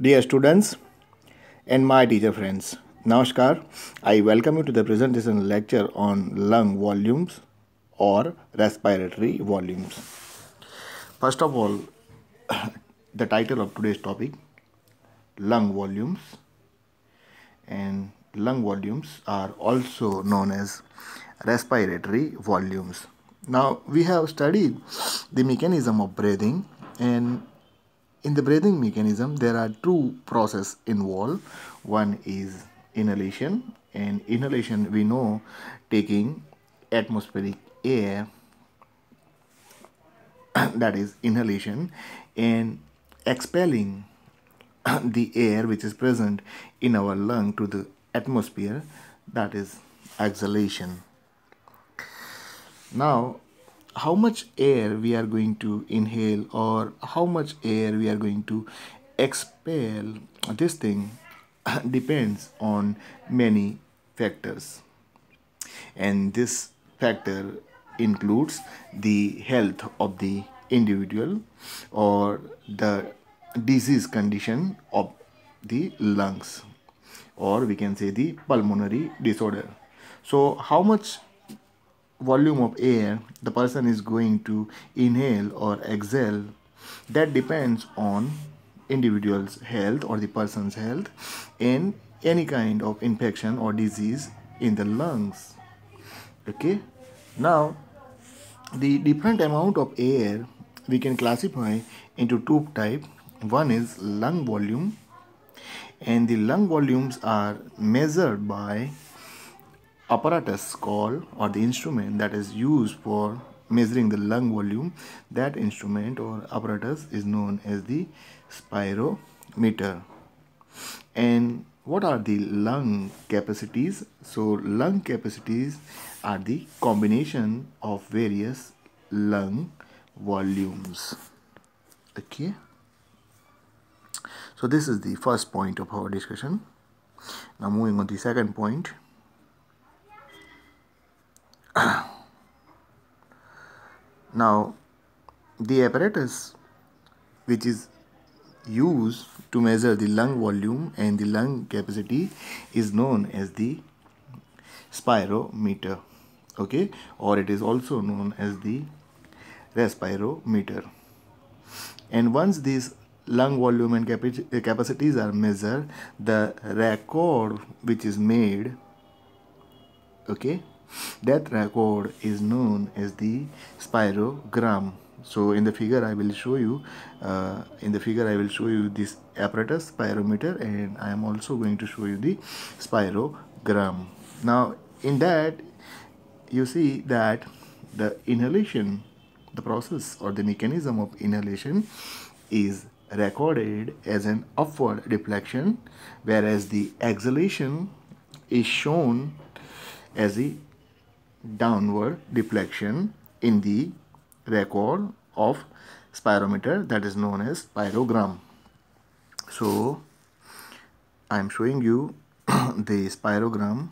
Dear students and my teacher friends, Namaskar. I welcome you to the presentation lecture on lung volumes or respiratory volumes. First of all, the title of today's topic lung volumes and lung volumes are also known as respiratory volumes. Now we have studied the mechanism of breathing and in the breathing mechanism there are two processes involved. One is inhalation and inhalation we know taking atmospheric air that is inhalation and expelling the air which is present in our lung to the atmosphere that is exhalation. Now how much air we are going to inhale or how much air we are going to expel this thing depends on many factors. And this factor includes the health of the individual or the disease condition of the lungs or we can say the pulmonary disorder. So how much volume of air the person is going to inhale or exhale that depends on individual's health or the person's health and any kind of infection or disease in the lungs. Okay? Now the different amount of air we can classify into two type. One is lung volume and the lung volumes are measured by apparatus called or the instrument that is used for measuring the lung volume that instrument or apparatus is known as the spirometer. And what are the lung capacities? So lung capacities are the combination of various lung volumes. Okay. So this is the first point of our discussion. Now moving on to the second point now the apparatus which is used to measure the lung volume and the lung capacity is known as the spirometer okay? Or it is also known as the respirometer. And once these lung volume and uh, capacities are measured the record which is made okay that record is known as the spirogram. So in the figure i will show you uh, in the figure i will show you this apparatus spirometer and i am also going to show you the spirogram. Now in that you see that the inhalation the process or the mechanism of inhalation is recorded as an upward deflection whereas the exhalation is shown as a downward deflection in the record of spirometer that is known as spirogram. So I am showing you the spirogram.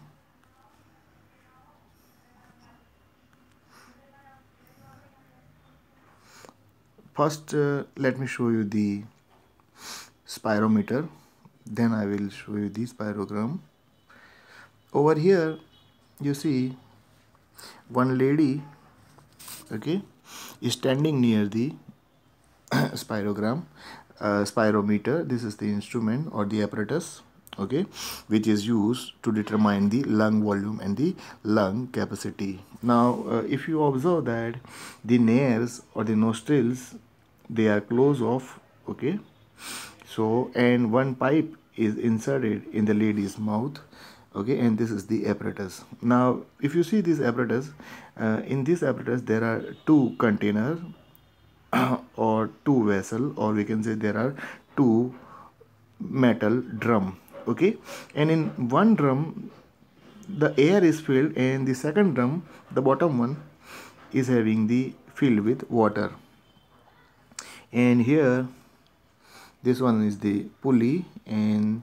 First uh, let me show you the spirometer. Then I will show you the spirogram. Over here you see one lady okay is standing near the spirogram uh, spirometer. This is the instrument or the apparatus okay which is used to determine the lung volume and the lung capacity. Now uh, if you observe that the nares or the nostrils they are closed off okay. So and one pipe is inserted in the lady's mouth okay and this is the apparatus. Now if you see this apparatus uh, in this apparatus there are two container or two vessel or we can say there are two metal drum. Okay and in one drum the air is filled and the second drum the bottom one is having the filled with water. And here this one is the pulley and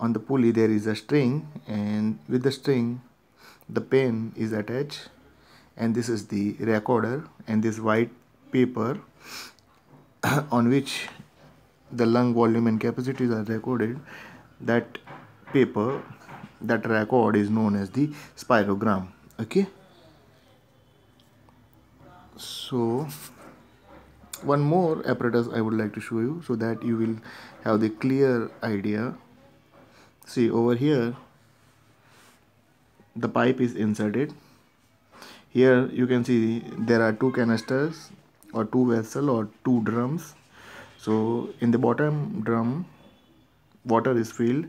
on the pulley there is a string and with the string the pen is attached and this is the recorder and this white paper on which the lung volume and capacities are recorded that paper that record is known as the spirogram okay? So one more apparatus I would like to show you so that you will have the clear idea see over here the pipe is inserted. Here you can see there are two canisters or two vessel or two drums. So in the bottom drum water is filled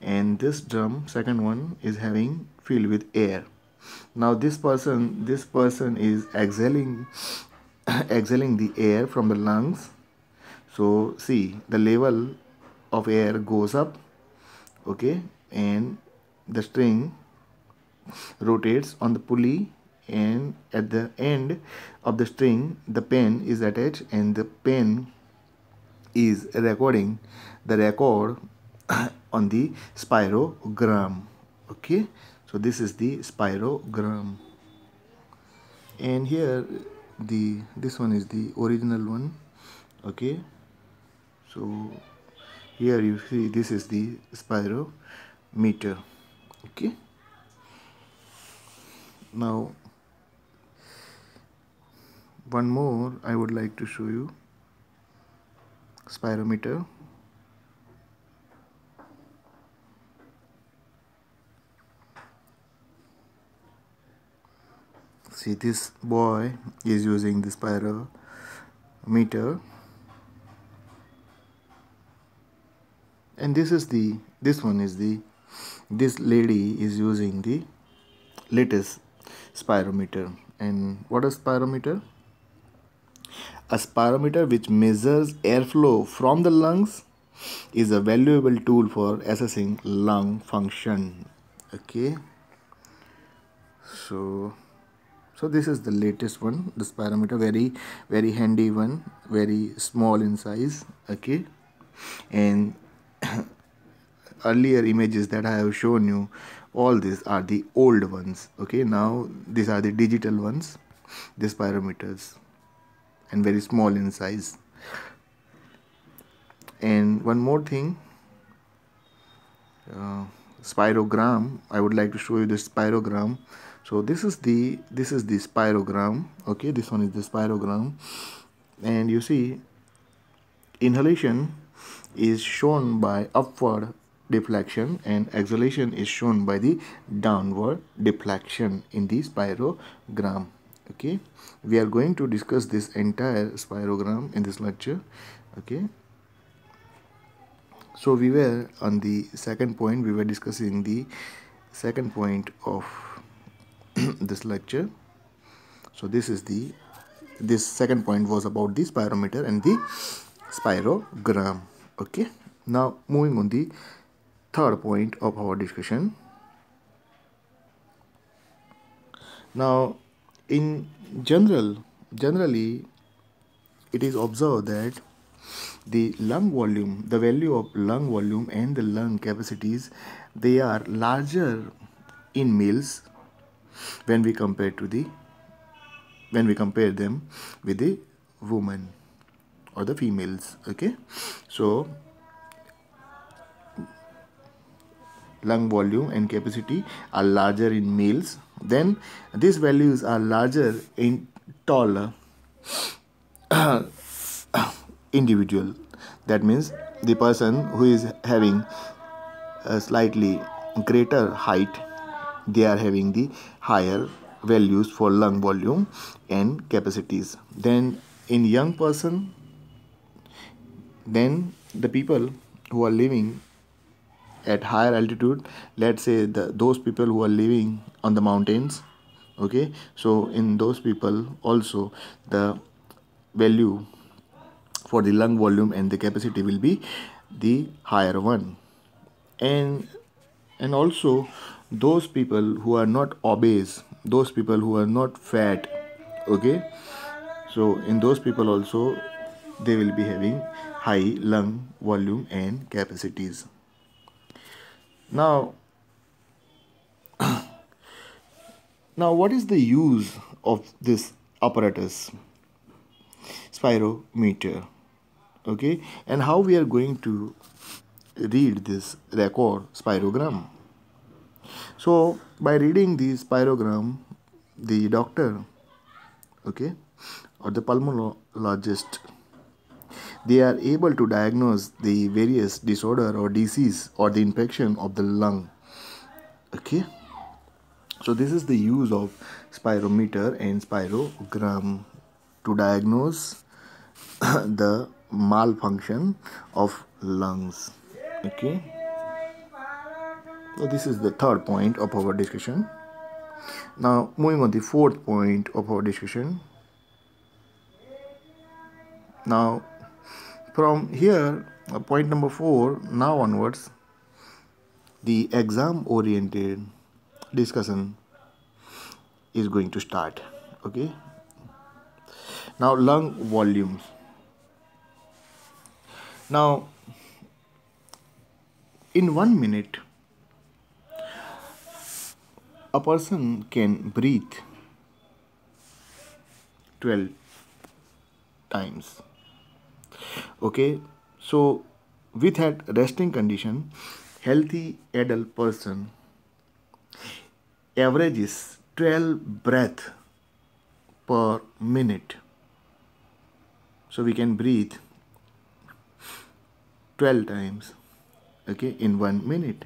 and this drum second one is having filled with air. Now this person this person is exhaling exhaling the air from the lungs. So see the level of air goes up okay and the string rotates on the pulley and at the end of the string the pen is attached and the pen is recording the record on the spirogram okay? So this is the spirogram. And here the this one is the original one okay? So here you see this is the spirometer okay? Now one more I would like to show you. Spirometer see this boy is using the spirometer and this is the this one is the this lady is using the latest spirometer. And what is spirometer? A spirometer which measures airflow from the lungs is a valuable tool for assessing lung function. Okay. So so this is the latest one the spirometer. Very very handy one. Very small in size. Okay. And earlier images that I have shown you all these are the old ones okay? Now these are the digital ones the spirometers and very small in size. And one more thing uh, spirogram I would like to show you the spirogram. So this is the this is the spirogram okay? This one is the spirogram. And you see inhalation is shown by upward deflection and exhalation is shown by the downward deflection in the spirogram. Okay? We are going to discuss this entire spirogram in this lecture. Okay? So we were on the second point we were discussing the second point of this lecture. So this is the this second point was about the spirometer and the spirogram. Okay? Now moving on the third point of our discussion. Now in general generally it is observed that the lung volume the value of lung volume and the lung capacities they are larger in males when we compare to the when we compare them with the women or the females okay? So lung volume and capacity are larger in males then these values are larger in taller individual. That means the person who is having a slightly greater height they are having the higher values for lung volume and capacities. Then in young person then the people who are living at higher altitude let's say the, those people who are living on the mountains okay? So in those people also the value for the lung volume and the capacity will be the higher one. And and also those people who are not obese those people who are not fat okay? So in those people also they will be having high lung volume and capacities now now what is the use of this apparatus spirometer okay? And how we are going to read this record spirogram? So by reading the spirogram the doctor okay or the pulmonologist they are able to diagnose the various disorder or disease or the infection of the lung. Okay? So this is the use of spirometer and spirogram to diagnose the malfunction of lungs. Okay? So this is the third point of our discussion. Now moving on the fourth point of our discussion. Now from here uh, point number four now onwards the exam oriented discussion is going to start okay? Now lung volumes. Now in one minute a person can breathe 12 times okay? So with that resting condition healthy adult person averages 12 breath per minute. So we can breathe 12 times okay in one minute.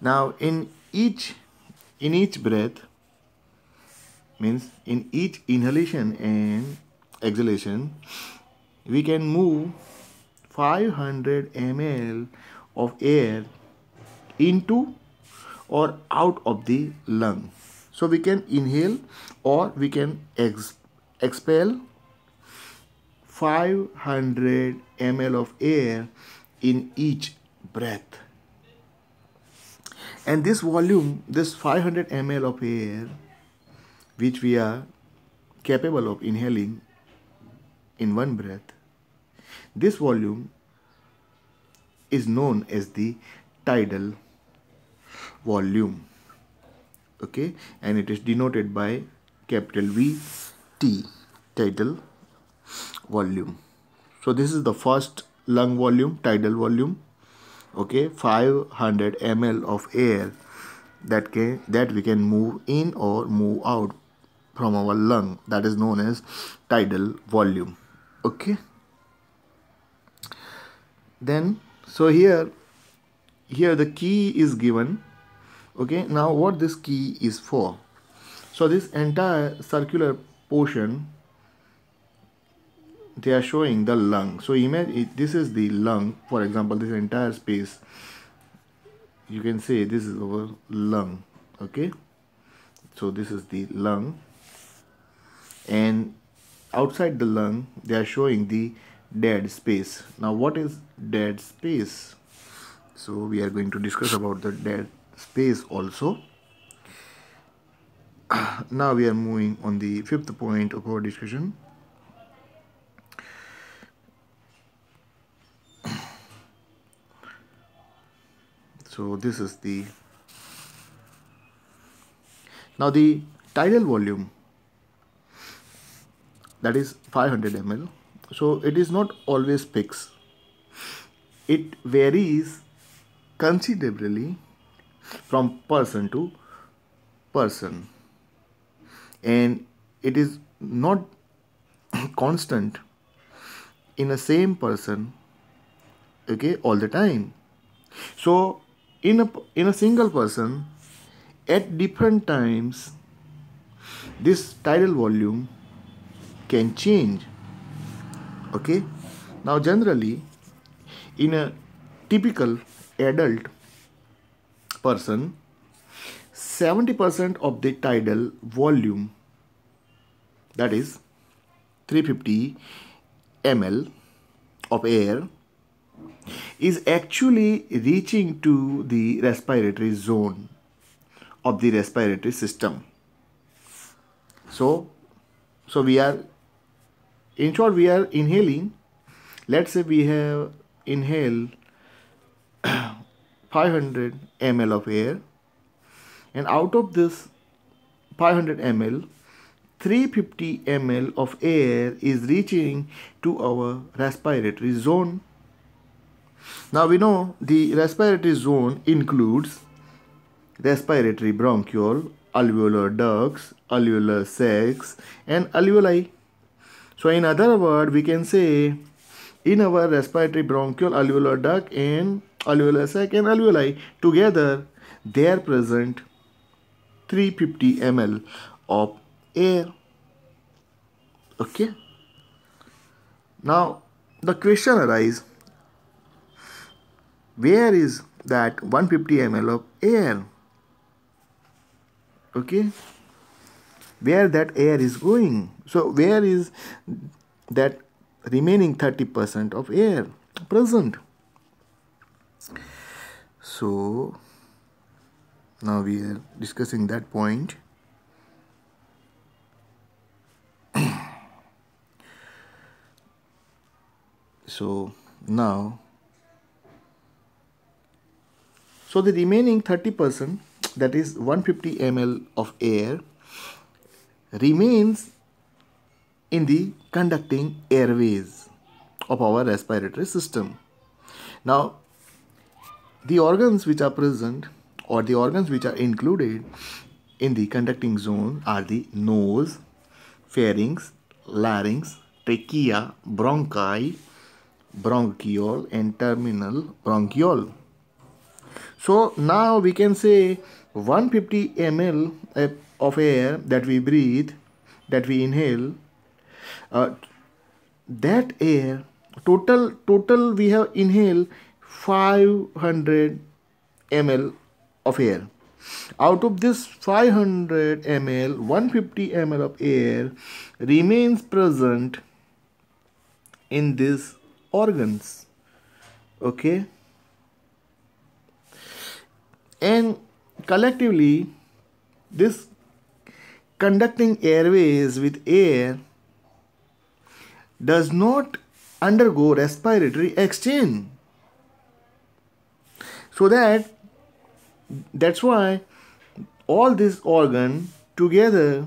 Now in each in each breath means in each inhalation and exhalation we can move 500 ml of air into or out of the lung. So we can inhale or we can ex expel 500 ml of air in each breath. And this volume this 500 ml of air which we are capable of inhaling in one breath this volume is known as the tidal volume okay? And it is denoted by capital V T tidal volume. So this is the first lung volume tidal volume okay? 500 ml of air that can that we can move in or move out from our lung. That is known as tidal volume okay then so here here the key is given. Okay now what this key is for? So this entire circular portion they are showing the lung. So imagine this is the lung. For example this entire space you can say this is our lung. Okay? So this is the lung. And outside the lung they are showing the dead space. Now what is dead space? So we are going to discuss about the dead space also. Now we are moving on the fifth point of our discussion. So this is the now the tidal volume that is 500 ml so it is not always fixed. It varies considerably from person to person. And it is not constant in the same person okay all the time. So in a in a single person at different times this tidal volume can change okay now generally in a typical adult person 70% of the tidal volume that is 350 ml of air is actually reaching to the respiratory zone of the respiratory system. So, so we are, in short, we are inhaling. Let's say we have inhaled 500 ml of air and out of this 500 ml 350 ml of air is reaching to our respiratory zone. Now we know the respiratory zone includes respiratory bronchiole, alveolar ducts, alveolar sacs and alveoli. So in other words, we can say in our respiratory bronchiole alveolar duct and alveolar sac and alveoli together they are present 350 ml of air. Okay? Now the question arises where is that 150 ml of air? Okay where that air is going. So where is that remaining 30% of air present? So now we are discussing that point. So now so the remaining 30% that is 150 ml of air remains in the conducting airways of our respiratory system. Now, the organs which are present or the organs which are included in the conducting zone are the nose, pharynx, larynx, trachea, bronchi, bronchiole and terminal bronchiole. So now we can say 150 ml of air that we breathe, that we inhale, uh, that air total total we have inhaled 500 ml of air. Out of this 500 ml, 150 ml of air remains present in these organs. Okay. And collectively, this conducting airways with air does not undergo respiratory exchange. So that that's why all these organ together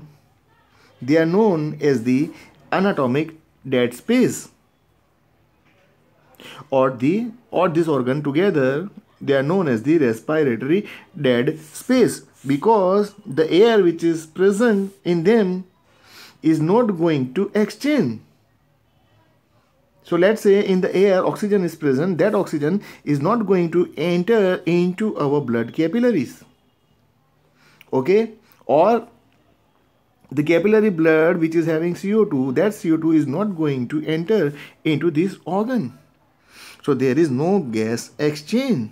they are known as the anatomic dead space or the or this organ together they are known as the respiratory dead space because the air which is present in them is not going to exchange. So let's say in the air oxygen is present, that oxygen is not going to enter into our blood capillaries. Okay? Or the capillary blood which is having CO2, that CO2 is not going to enter into this organ. So there is no gas exchange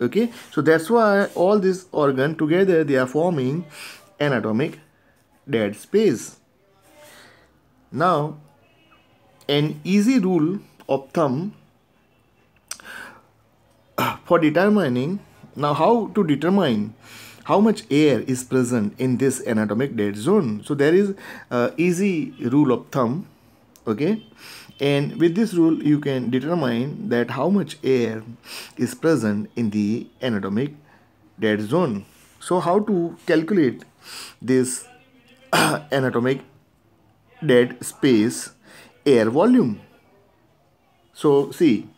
okay? So that's why all these organ together they are forming anatomic dead space. Now an easy rule of thumb for determining now how to determine how much air is present in this anatomic dead zone. So there is a easy rule of thumb okay and with this rule you can determine that how much air is present in the anatomic dead zone. So how to calculate this anatomic dead space air volume? So see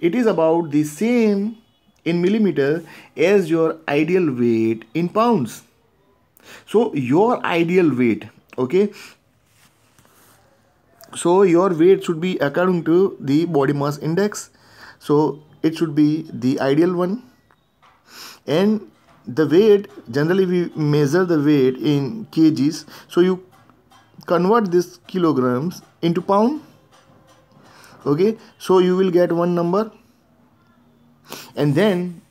it is about the same in millimeter as your ideal weight in pounds. So your ideal weight okay so your weight should be according to the body mass index. So it should be the ideal one. And the weight generally we measure the weight in kgs. So you convert this kilograms into pound. Okay? So you will get one number. And then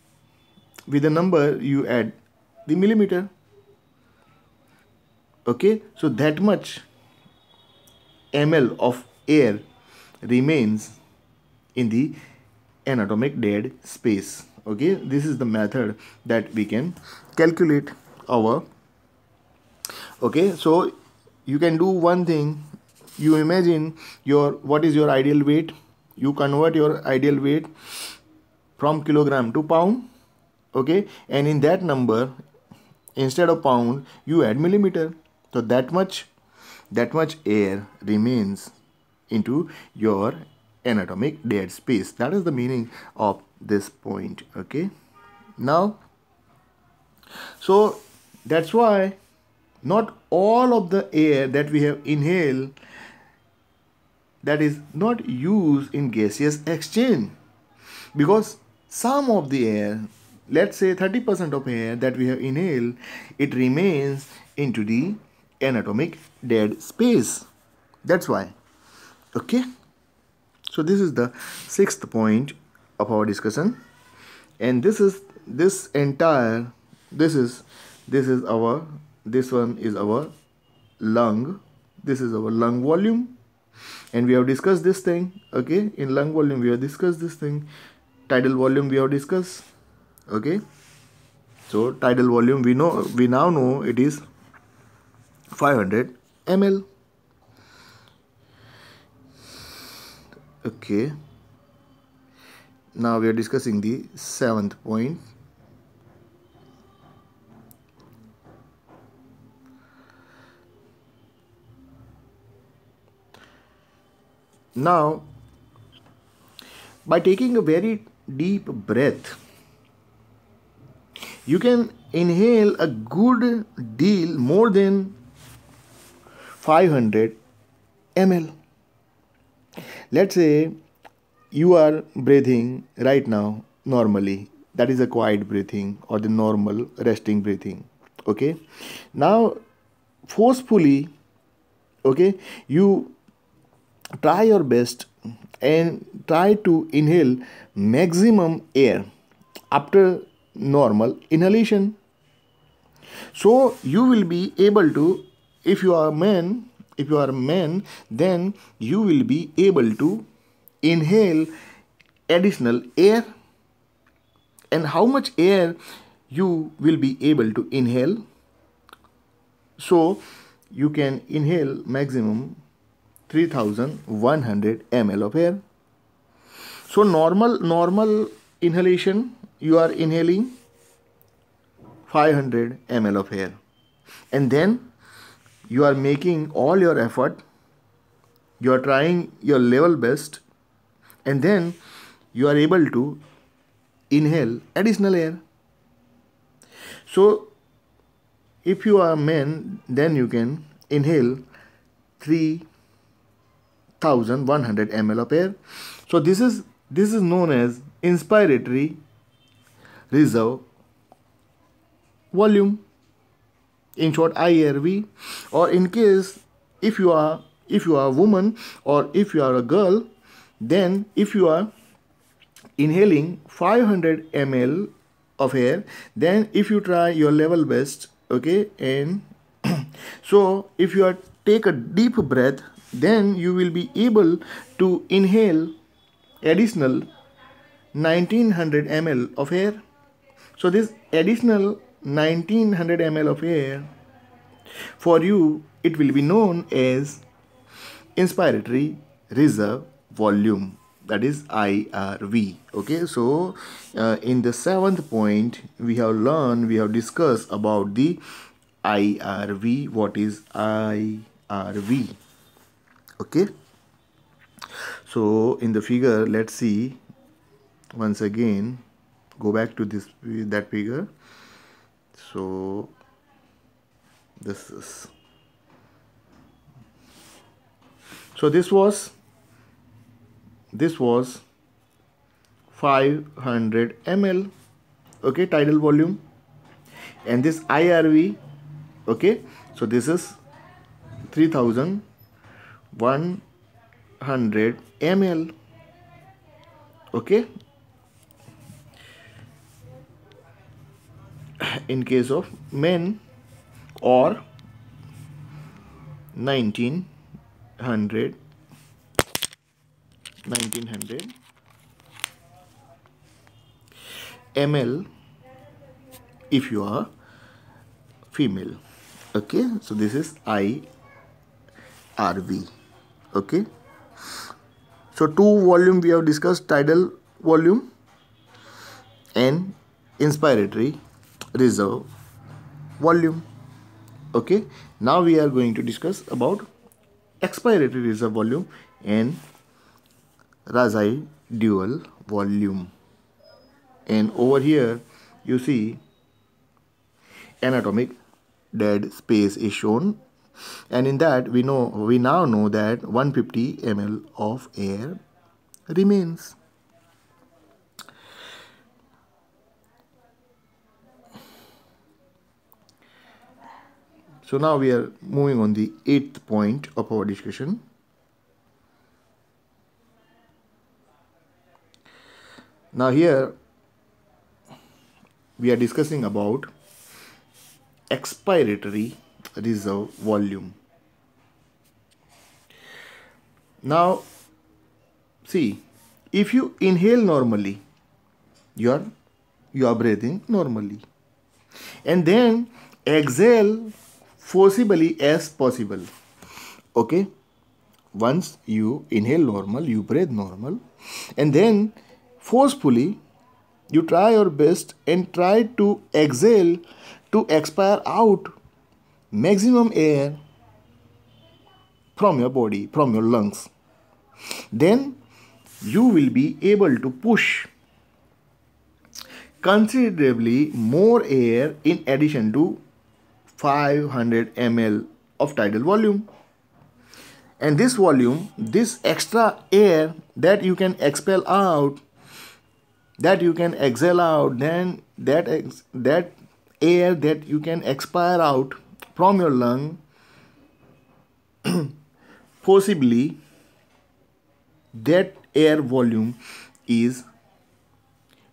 with the number you add the millimeter. Okay? So that much ml of air remains in the anatomic dead space. Okay this is the method that we can calculate our okay so you can do one thing. You imagine your what is your ideal weight? You convert your ideal weight from kilogram to pound okay and in that number instead of pound you add millimeter. So that much that much air remains into your anatomic dead space. That is the meaning of this point okay? Now so that's why not all of the air that we have inhaled that is not used in gaseous exchange. Because some of the air let's say 30% of air that we have inhaled it remains into the anatomic dead space. That's why. Okay? So this is the sixth point of our discussion. And this is this entire this is this is our this one is our lung. This is our lung volume. And we have discussed this thing okay? In lung volume we have discussed this thing. Tidal volume we have discussed okay? So tidal volume we know we now know it is 500 ml okay. Now we are discussing the seventh point. Now by taking a very deep breath you can inhale a good deal more than 500 ml. Let's say you are breathing right now normally. That is a quiet breathing or the normal resting breathing okay? Now forcefully okay you try your best and try to inhale maximum air after normal inhalation. So you will be able to if you are a man if you are a man then you will be able to inhale additional air. And how much air you will be able to inhale? So you can inhale maximum 3100 ml of air. So normal normal inhalation you are inhaling 500 ml of air. And then you are making all your effort you are trying your level best and then you are able to inhale additional air. So if you are a man then you can inhale 3100 ml of air. So this is this is known as inspiratory reserve volume in short IRV or in case if you are if you are a woman or if you are a girl then if you are inhaling 500 ml of air then if you try your level best okay and so if you are take a deep breath then you will be able to inhale additional 1900 ml of air. So this additional 1900 ml of air. For you it will be known as inspiratory reserve volume that is IRV okay so uh, in the seventh point we have learned we have discussed about the IRV what is IRV okay. So in the figure let's see. Once again go back to this that figure so this is. So this was this was 500 ml okay tidal volume. And this IRV okay so this is 3000 100 ml okay in case of men or 1900 1900 ml if you are female okay? So this is IRV okay? So two volume we have discussed tidal volume and inspiratory reserve volume. Okay? Now we are going to discuss about expiratory reserve volume and residual volume. And over here you see anatomic dead space is shown. And in that we know we now know that 150 ml of air remains so now we are moving on the eighth point of our discussion now here we are discussing about expiratory reserve volume. Now, see, if you inhale normally, you are, you are breathing normally. And then exhale forcibly as possible. Okay? Once you inhale normal, you breathe normal. And then forcefully, you try your best and try to exhale to expire out maximum air from your body, from your lungs. Then you will be able to push considerably more air in addition to 500 ml of tidal volume. And this volume, this extra air that you can expel out, that you can exhale out, then that, that air that you can expire out from your lung possibly that air volume is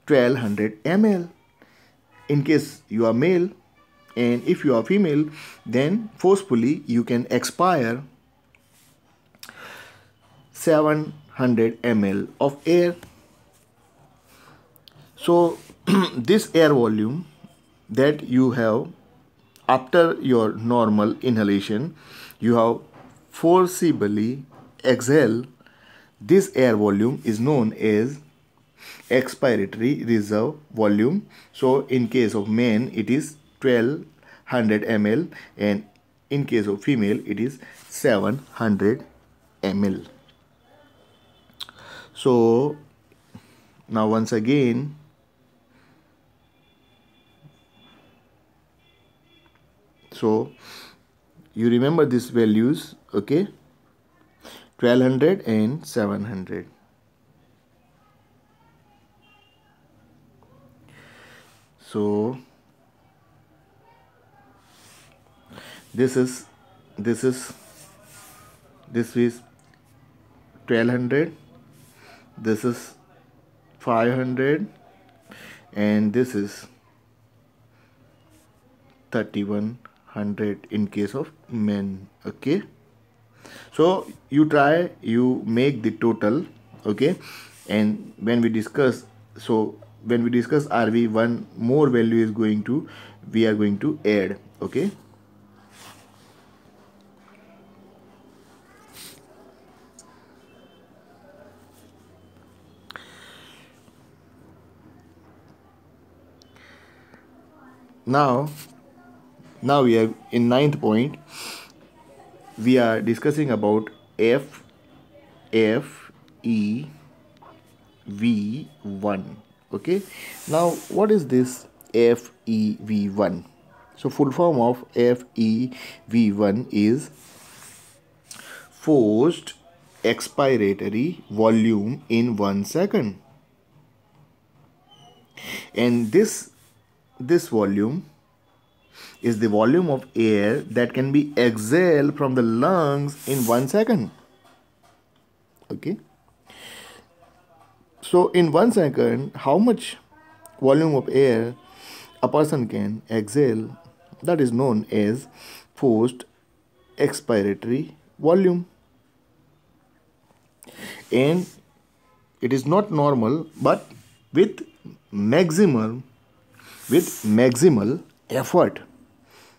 1200 ml in case you are male and if you are female then forcefully you can expire 700 ml of air. So this air volume that you have after your normal inhalation you have forcibly exhale. This air volume is known as expiratory reserve volume. So in case of men it is 1200 ml and in case of female it is 700 ml so now once again so you remember these values okay? 1200 and 700 so this is this is this is 1200 this is 500 and this is 3100 in case of men okay? So you try you make the total okay? And when we discuss so when we discuss rv one more value is going to we are going to add okay now now we are in ninth point. We are discussing about f f e v 1 okay? Now what is this f e v 1 so full form of f e v 1 is forced expiratory volume in 1 second. And this this volume is the volume of air that can be exhaled from the lungs in one second. Okay. So in one second, how much volume of air a person can exhale that is known as forced expiratory volume. And it is not normal but with maximal with maximal effort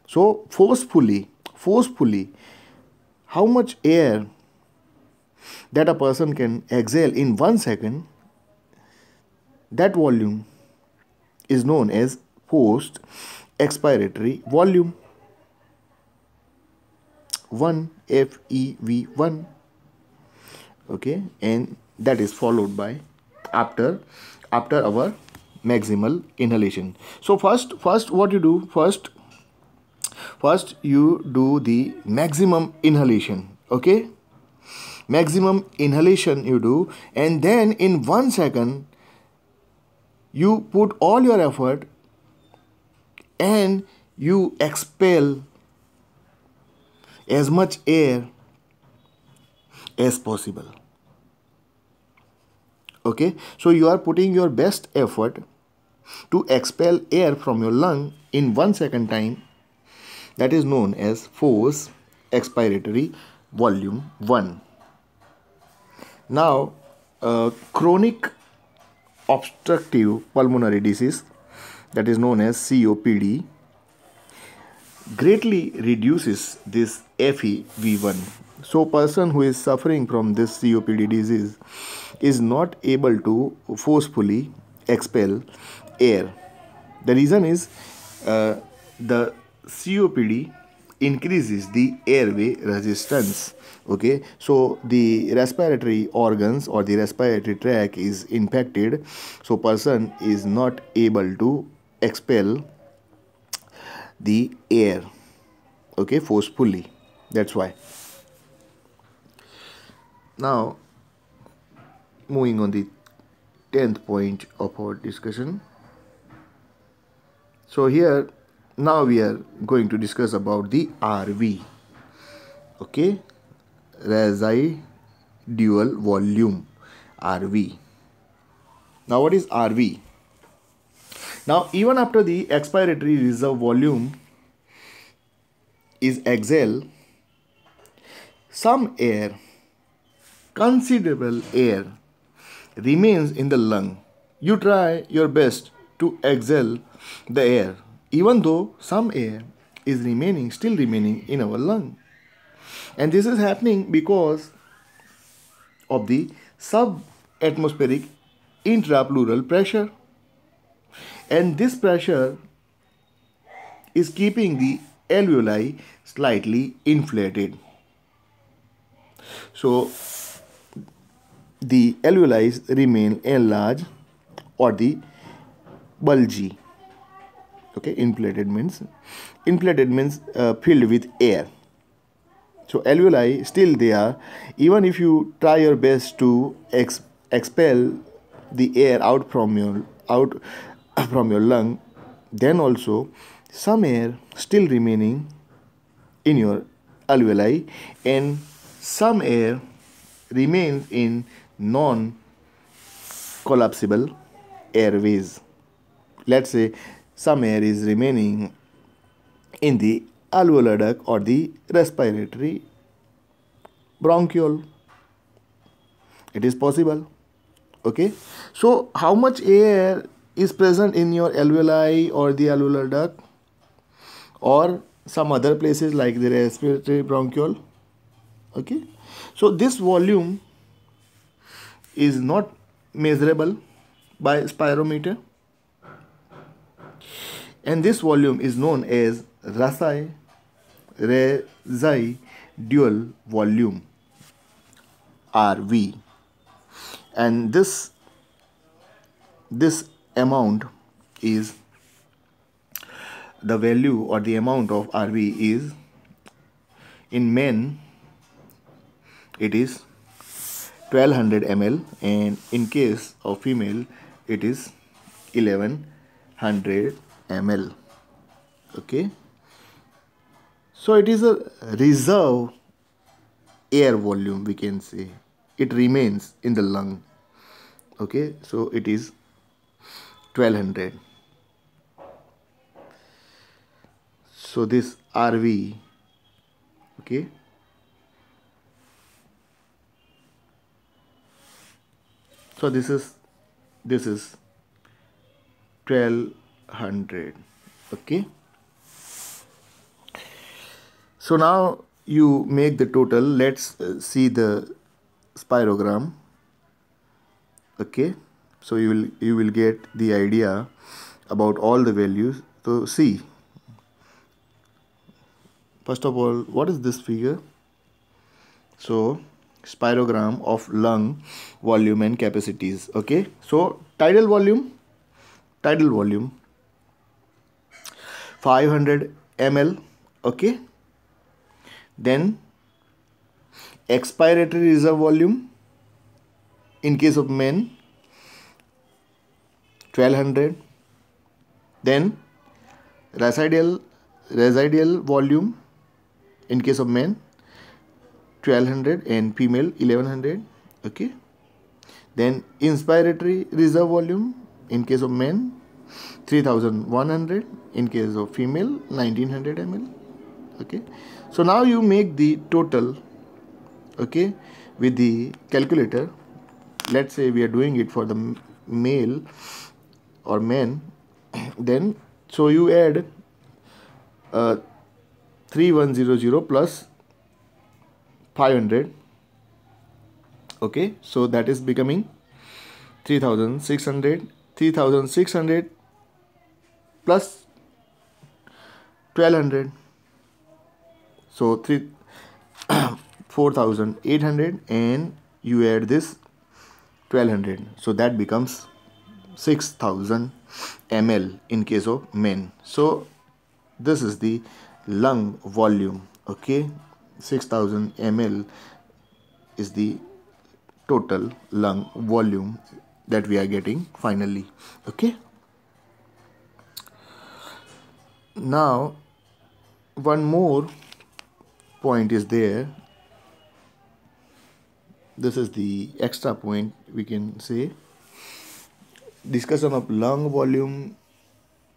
so forcefully, forcefully, how much air that a person can exhale in one second, that volume is known as forced expiratory volume. 1 FeV1 okay and that is followed by after after our maximal inhalation. So first first what you do? First first you do the maximum inhalation okay? Maximum inhalation you do and then in one second you put all your effort and you expel as much air as possible okay? So you are putting your best effort to expel air from your lung in one second time. That is known as force expiratory volume 1 now uh, chronic obstructive pulmonary disease that is known as COPD greatly reduces this FEV1 so person who is suffering from this COPD disease is not able to forcefully expel air. The reason is uh, the COPD increases the airway resistance okay? So the respiratory organs or the respiratory tract is impacted so person is not able to expel the air okay forcefully. That's why now moving on the 10th point of our discussion. So here now we are going to discuss about the RV okay? Residual volume RV now what is RV now even after the expiratory reserve volume is exhaled some air considerable air remains in the lung. You try your best to exhale the air, even though some air is remaining, still remaining in our lung. And this is happening because of the subatmospheric intrapleural pressure. And this pressure is keeping the alveoli slightly inflated. So the alveoli remain enlarged or the bulgy. Okay inflated means inflated means uh, filled with air. So alveoli still there. Even if you try your best to ex expel the air out from your out from your lung then also some air still remaining in your alveoli and some air remains in non collapsible airways. Let's say some air is remaining in the alveolar duct or the respiratory bronchiole. It is possible. Okay. So, how much air is present in your alveoli or the alveolar duct or some other places like the respiratory bronchiole? Okay. So, this volume is not measurable by spirometer. And this volume is known as Rasai dual volume RV and this this amount is the value or the amount of RV is in men it is 1200 ml and in case of female it is 1100 ml. Okay? So it is a reserve air volume we can say. It remains in the lung. Okay? So it is 1200 so this rv okay so this is this is 1200 okay. So now you make the total. Let's uh, see the spirogram. Okay. So you will you will get the idea about all the values. So see. First of all what is this figure? So spirogram of lung volume and capacities okay? So tidal volume tidal volume 500 ml okay? Then expiratory reserve volume in case of men 1200 then residual residual volume in case of men 1200 and female 1100 okay? Then inspiratory reserve volume in case of men 3100 in case of female 1900 ml okay? So now you make the total okay with the calculator. Let's say we are doing it for the male or men then so you add uh, 3100 plus 500 okay so that is becoming 3600 3600 plus 1200 so 3 4800 and you add this 1200 so that becomes 6000 ml in case of men. So this is the lung volume. Okay 6000 ml is the total lung volume that we are getting finally okay? Now one more point is there. This is the extra point we can say. Discussion of lung volume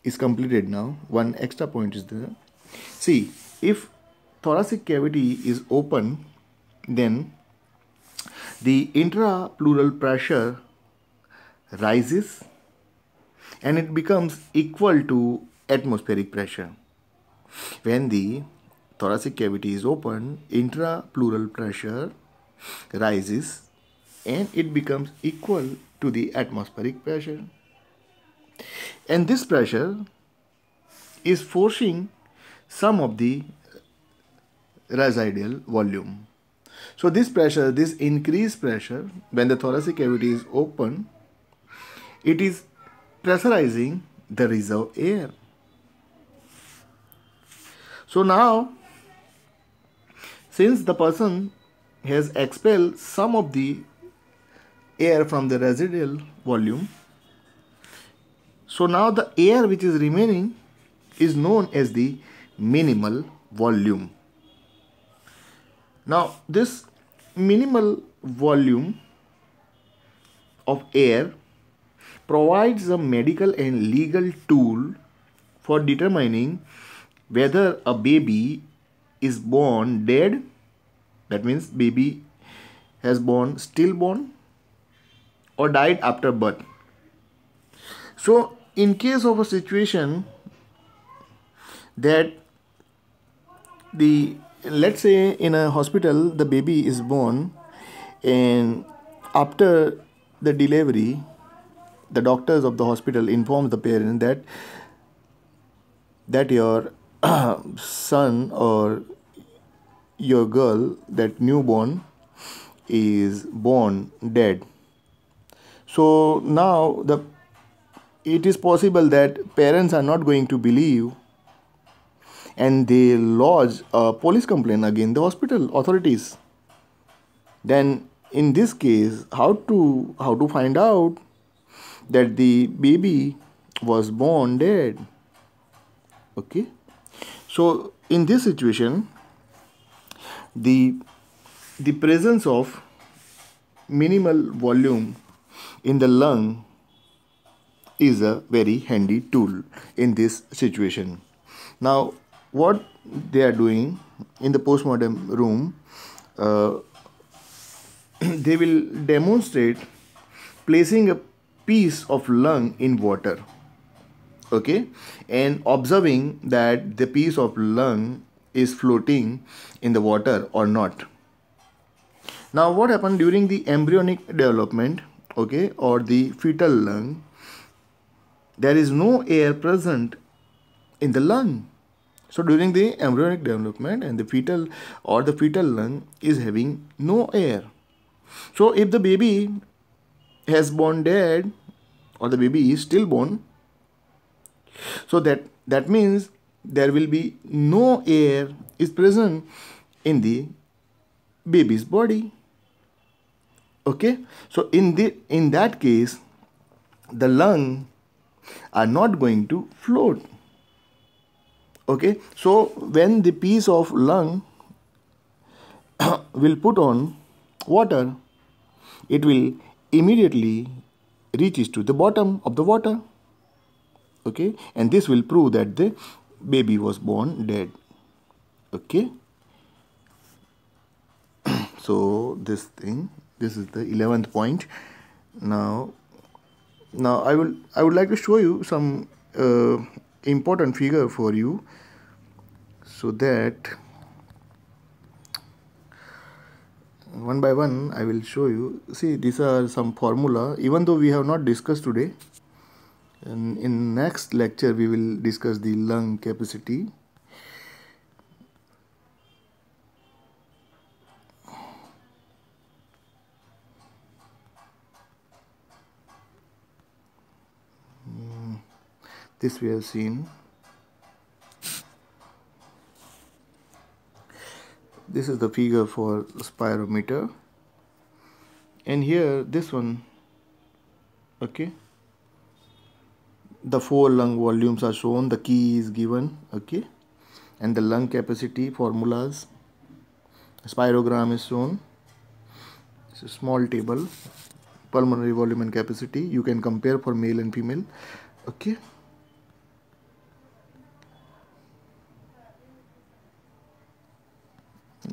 is completed now. One extra point is there. See if thoracic cavity is open then the intrapleural pressure rises and it becomes equal to atmospheric pressure. When the thoracic cavity is open intrapleural pressure rises and it becomes equal to the atmospheric pressure. And this pressure is forcing some of the residual volume so this pressure this increased pressure when the thoracic cavity is open it is pressurizing the reserve air so now since the person has expelled some of the air from the residual volume. So now the air which is remaining is known as the minimal volume. Now this minimal volume of air provides a medical and legal tool for determining whether a baby is born dead that means baby has born stillborn or died after birth. So, in case of a situation that the let's say in a hospital the baby is born and after the delivery the doctors of the hospital inform the parent that that your son or your girl that newborn is born dead. So now the it is possible that parents are not going to believe and they lodge a police complaint against the hospital authorities. Then in this case how to how to find out that the baby was born dead? Okay. So in this situation the the presence of minimal volume in the lung is a very handy tool in this situation. Now, what they are doing in the postmortem room, uh, they will demonstrate placing a piece of lung in water okay? And observing that the piece of lung is floating in the water or not. Now what happened during the embryonic development okay or the fetal lung? There is no air present in the lung So during the embryonic development and the fetal or the fetal lung is having no air. So if the baby has born dead or the baby is stillborn, so that that means there will be no air is present in the baby's body. Okay? So in the in that case the lung are not going to float okay? So when the piece of lung will put on water it will immediately reaches to the bottom of the water. Okay? And this will prove that the baby was born dead. Okay? So this thing this is the 11th point. Now now I will I would like to show you some uh, important figure for you so that one by one I will show you. See these are some formula. Even though we have not discussed today and in next lecture we will discuss the lung capacity this we have seen. This is the figure for spirometer. And here this one okay. The four lung volumes are shown the key is given okay. And the lung capacity formulas spirogram is shown. It's a small table pulmonary volume and capacity. You can compare for male and female okay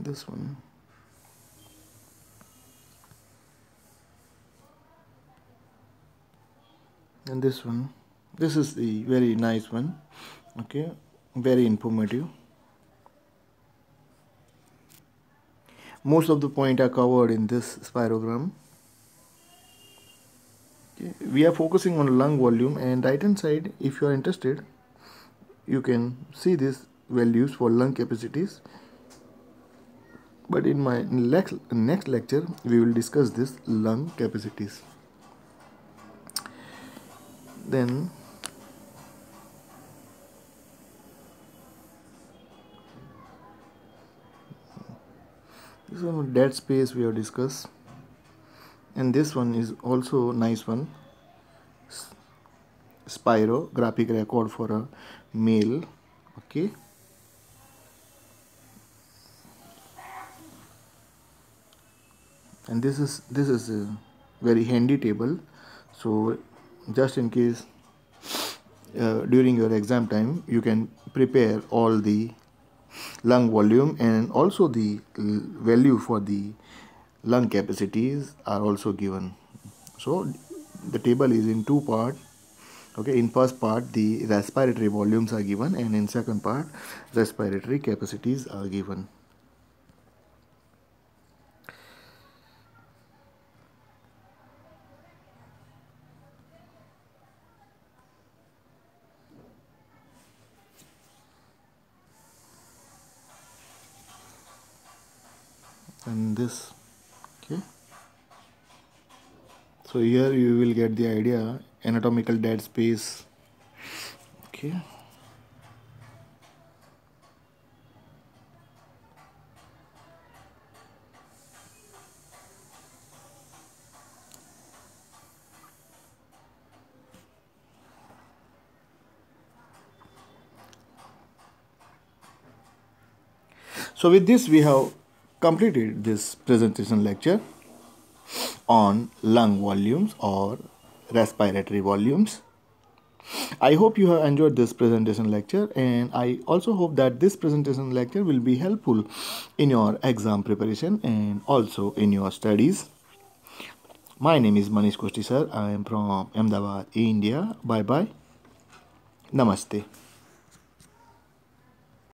this one. And this one. This is the very nice one. Okay? Very informative. Most of the point are covered in this spirogram. Okay. we are focusing on lung volume and right hand side if you are interested you can see these values for lung capacities but in my next, lecture we will discuss this lung capacities. Then this one dead space we have discussed. And this one is also nice one. Spirographic record for a male. Okay and this is this is a very handy table. So just in case uh, during your exam time you can prepare all the lung volume and also the value for the lung capacities are also given. So the table is in two part. Okay in first part the respiratory volumes are given and in second part respiratory capacities are given and this. Okay. So here you will get the idea. Anatomical dead space. Okay. So with this we have completed this presentation lecture on lung volumes or respiratory volumes. I hope you have enjoyed this presentation lecture and I also hope that this presentation lecture will be helpful in your exam preparation and also in your studies. My name is Manish Koshti sir. I am from Ahmedabad, India. Bye bye. Namaste.